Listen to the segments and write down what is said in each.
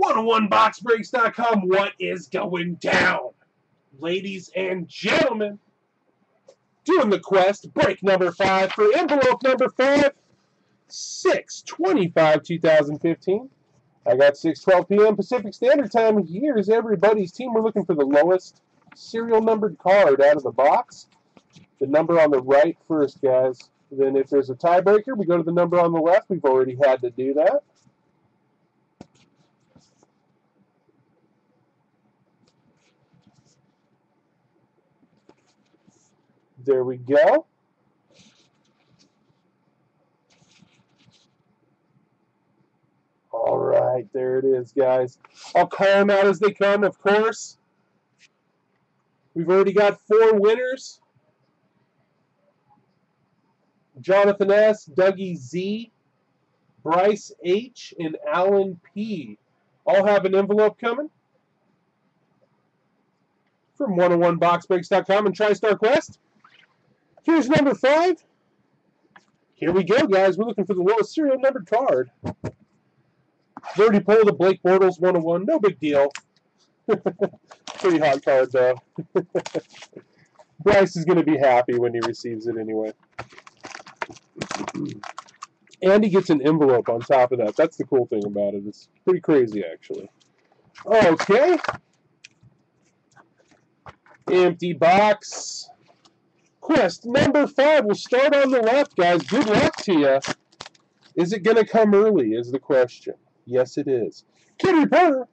101boxbreaks.com. What is going down? Ladies and gentlemen, doing the quest, break number five for envelope number five, 625 2015. I got 6:12 p.m. Pacific Standard Time. Here's everybody's team. We're looking for the lowest serial numbered card out of the box. The number on the right first, guys. Then if there's a tiebreaker, we go to the number on the left. We've already had to do that. There we go. All right, there it is, guys. I'll call them out as they come, of course. We've already got four winners. Jonathan S., Dougie Z., Bryce H., and Alan P. All have an envelope coming from 101boxbreaks.com and TriStar Quest. Here's number five. Here we go, guys. We're looking for the lowest serial numbered card. Already pulled the Blake Bortles 101. No big deal. Pretty hot card, though. Bryce is going to be happy when he receives it anyway. And he gets an envelope on top of that. That's the cool thing about it. It's pretty crazy, actually. Okay. Empty box. Quest number five. We'll start on the left, guys. Good luck to you. Is it going to come early, is the question. Yes, it is. Kitty Porter.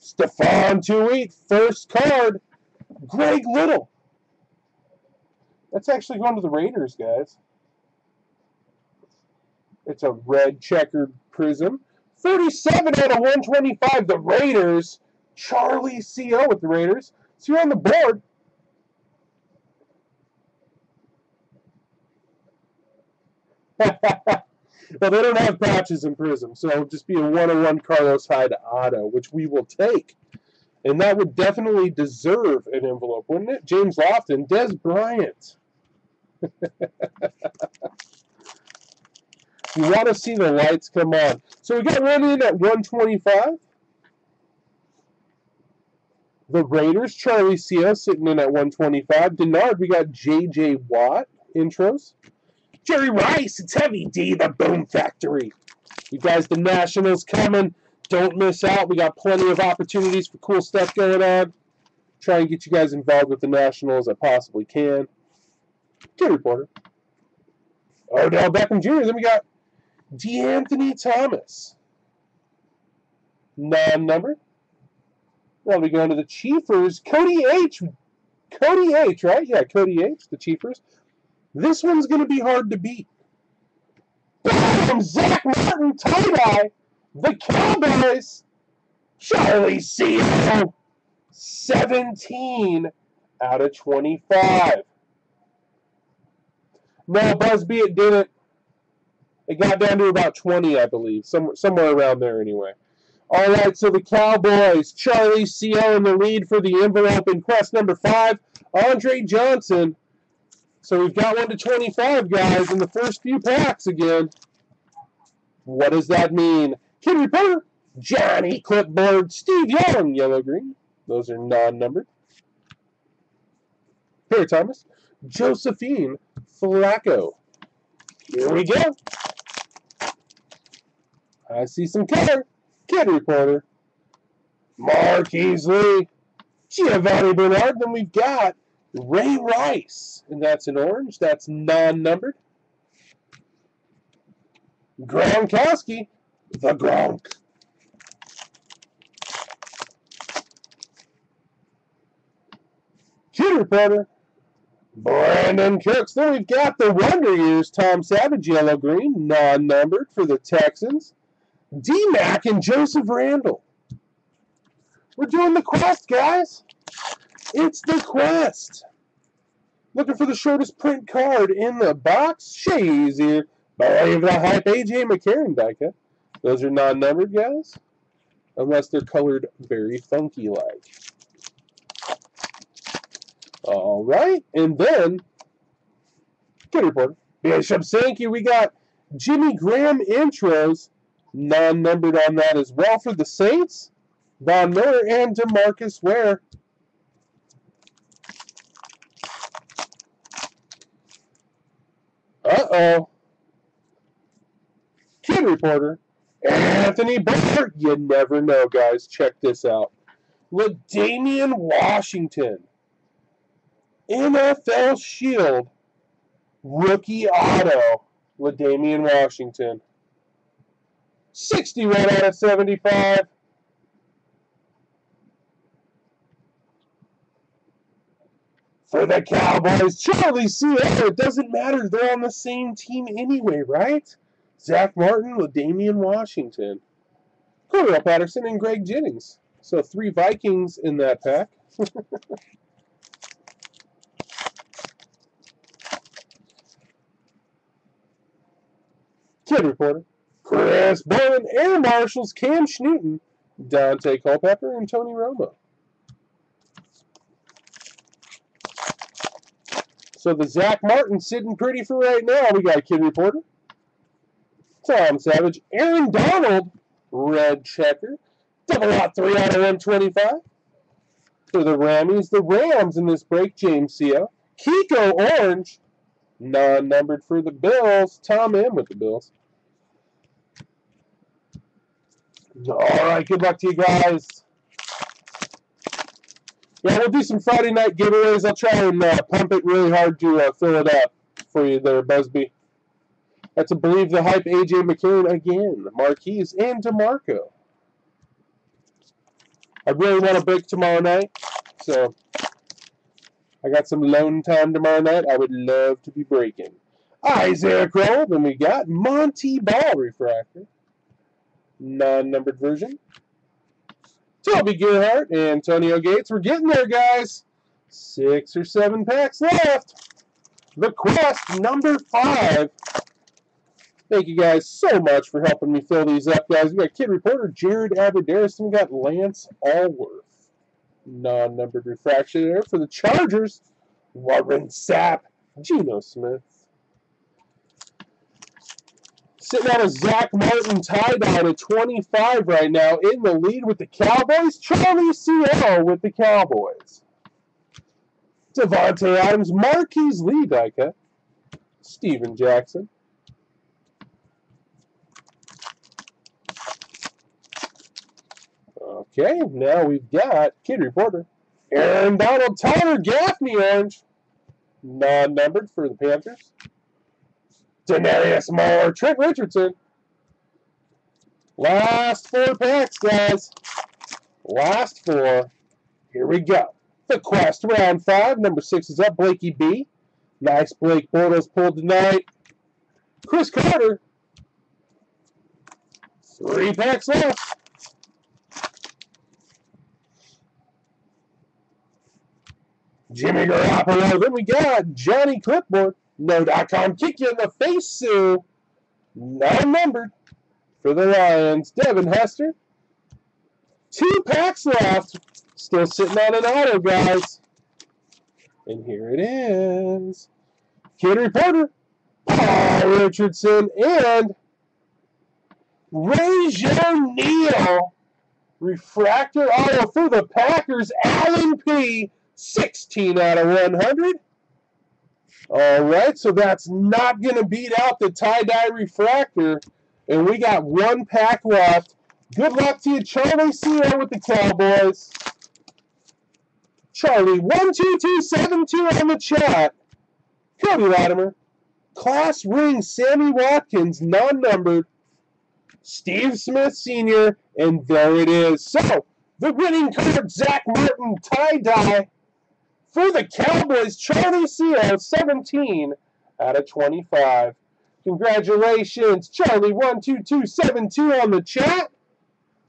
Stephon Tuitt, first card. Greg Little. That's actually going to the Raiders, guys. It's a red checkered prism. 37 out of 125, the Raiders. Charlie CO with the Raiders. So you're on the board. well, they don't have patches in Prizm, so it'll just be a one-on-one Carlos Hyde auto, which we will take. And that would definitely deserve an envelope, wouldn't it? James Lofton, Dez Bryant. you want to see the lights come on. So we got one in at 125. The Raiders, Charlie CO sitting in at 125. Denard, we got J.J. Watt intros. Jerry Rice, it's Heavy D, the Boom Factory. You guys, the Nationals coming. Don't miss out. We got plenty of opportunities for cool stuff going on. Try and get you guys involved with the Nationals as I possibly can. Good reporter. Odell Beckham Jr. Then we got De'Anthony Thomas. Non-number. Then we go into the Chiefers. Cody H. Cody H, right? Yeah, Cody H, the Chiefers. This one's going to be hard to beat. From Zack Martin, tie-dye, the Cowboys, Charlie CO, 17 out of 25. No, Busby, it didn't. It got down to about 20, I believe. Some, somewhere around there anyway. All right, so the Cowboys, Charlie CO in the lead for the envelope in quest number five. Andre Johnson. So we've got one to 25, guys, in the first few packs again. What does that mean? Henry Porter, Johnny Clipboard, Steve Young, yellow green. Those are non-numbered. Perry Thomas, Josephine Flacco. Here we go. I see some color. Kid reporter. Marquise Lee. Giovanni Bernard. Then we've got Ray Rice. And that's an orange. That's non-numbered. Gronkowski. The Gronk. Kid reporter. Brandin Cooks. Then we've got the Wonder Years, Tom Savage, yellow green, non numbered for the Texans. D Mac and Joseph Randle. We're doing the quest, guys. It's the quest. Looking for the shortest print card in the box. Shazier. Believe the hype AJ McCarron die Those are non numbered, guys. Unless they're colored very funky like. All right, and then, good report. Bishop Sankey, we got Jimmy Graham intros, Non-numbered on that as well for the Saints. Von Miller and DeMarcus Ware. Uh-oh. Kid Reporter. Anthony Barr. You never know, guys. Check this out. LaDainian Washington. NFL Shield. Rookie auto. LaDainian Washington. 61 out of 75. For the Cowboys, Charlie Sierra. It doesn't matter. They're on the same team anyway, right? Zack Martin, with Damian Washington. Cordarrelle Patterson and Greg Jennings. So three Vikings in that pack. Kid Reporter. Chris Bowen, Air Marshals, Cam Schnooten, Daunte Culpepper, and Tony Romo. So the Zack Martin sitting pretty for right now. We got Kid Reporter. Tom Savage, Aaron Donald, red checker. Double out 3 out of 125. For the Rammies, the Rams in this break, James Seo. Kiko Orange, non-numbered for the Bills. Tom M with the Bills. All right, good luck to you guys. Yeah, we'll do some Friday night giveaways. I'll try and uh, pump it really hard to uh, fill it up for you there, Busby. That's to believe the hype AJ McCarron again, Marquise, and DeMarco. I really want to break tomorrow night, so I got some lone time tomorrow night. I would love to be breaking. Isaiah Crowe, and we got Montee Ball refractor non-numbered version. Toby Gerhart, Antonio Gates. We're getting there, guys. Six or seven packs left. The Quest, number five. Thank you guys so much for helping me fill these up, guys. We got Kid Reporter, Jared Abbrederis, and we got Lance Alworth. Non-numbered refraction there for the Chargers. Warren Sapp, Geno Smith. Sitting on a Zack Martin tie down at 25 right now in the lead with the Cowboys. Charlie CL with the Cowboys. Davante Adams, Marquise Lee Dyka, Steven Jackson. Okay, now we've got Kid Reporter. Aaron Donald, Tyler Gaffney Orange. Non-numbered for the Panthers. Denarius Moore, Trent Richardson. Last four packs, guys. Last four. Here we go. The Quest round five. Number six is up. Blakey B. Nice Blake Bortles pulled tonight. Cris Carter. Three packs left. Jimmy Garoppolo. Then we got Johnny Clipboard. No.com. Kick you in the face, Sue. Not numbered for the Lions. Devin Hester. Two packs left. Still sitting on an auto, guys. And here it is. Kid Reporter. Paul Richardson and Rajion Neal. Refractor auto for the Packers. Allen P. 16 out of 100. All right, so that's not going to beat out the tie-dye refractor. And we got one pack left. Good luck to you, Charlie Sierra with the Cowboys. Charlie, 12272 on the chat. Cody Latimer. Class ring, Sammy Watkins, non-numbered. Steve Smith Sr., and there it is. So, the winning card, Zack Martin, tie-dye. For the Cowboys, Charlie Seal, 17 out of 25. Congratulations, Charlie12272 on the chat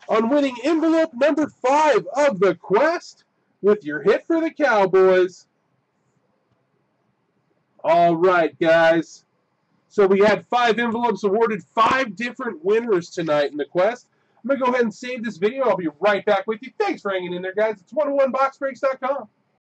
on winning envelope number 5 of the Quest with your hit for the Cowboys. All right, guys. So we had five envelopes awarded, five different winners tonight in the Quest. I'm going to go ahead and save this video. I'll be right back with you. Thanks for hanging in there, guys. It's 101boxbreaks.com.